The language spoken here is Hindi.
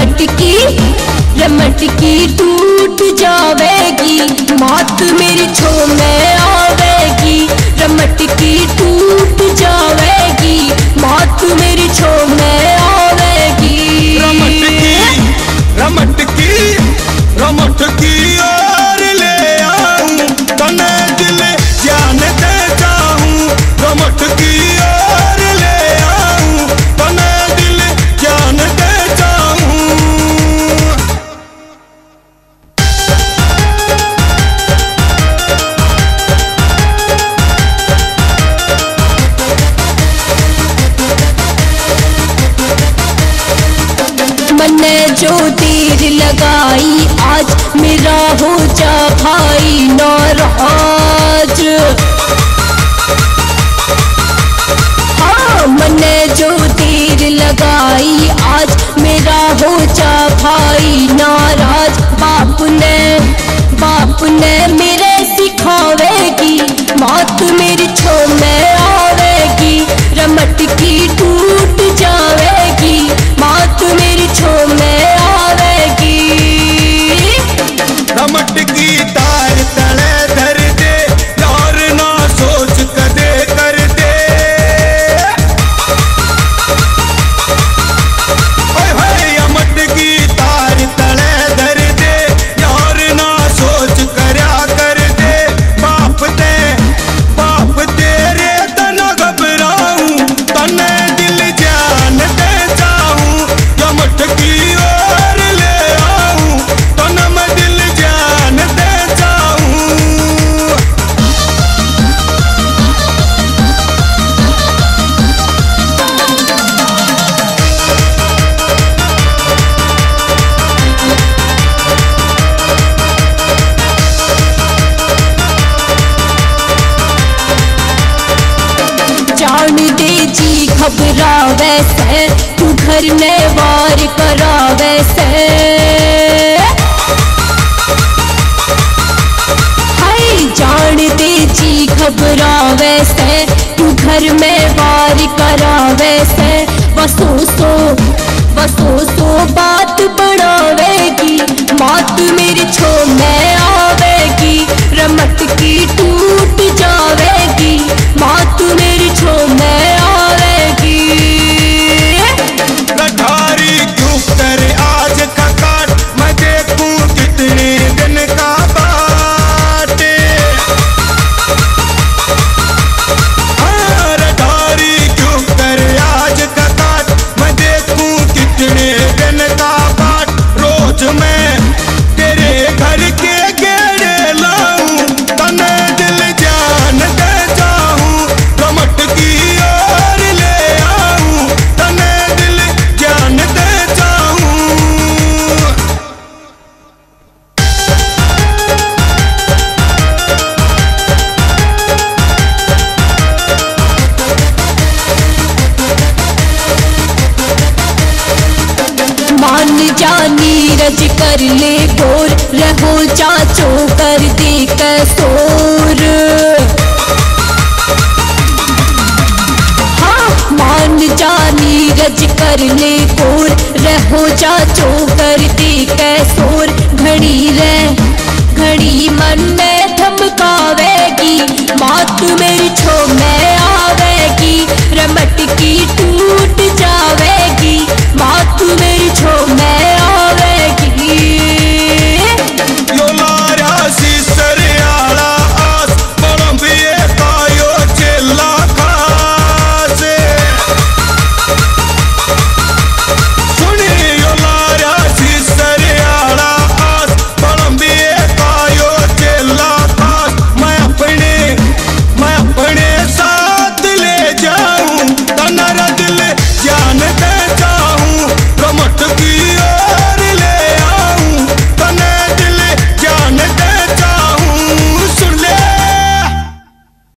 रमट ये मटकी टूट जावेगी। मौत मेरी छो में आवेगी। ये मटकी टूट जो तीर लगाई, आज मेरा हो जा भाई नाराज़। हाँ मैंने जो तीर लगाई, आज मेरा हो जा भाई नाराज़। बाप ने बाप ने दे जी घबरा वैसे तू घर में वार करा वैसे जान दे जी घबरा वैसे तू घर में वार करा वैसे बसो, सो बसो, सो, बात बढ़ावेगी मौत मेरी छो नीरज कर ले गोर रहो चाचो कर दे कसोर हाँ मान जा नीरज कर ले गोर रहो चाचो कर दे कसोर घड़ी रह, घड़ी मन में छो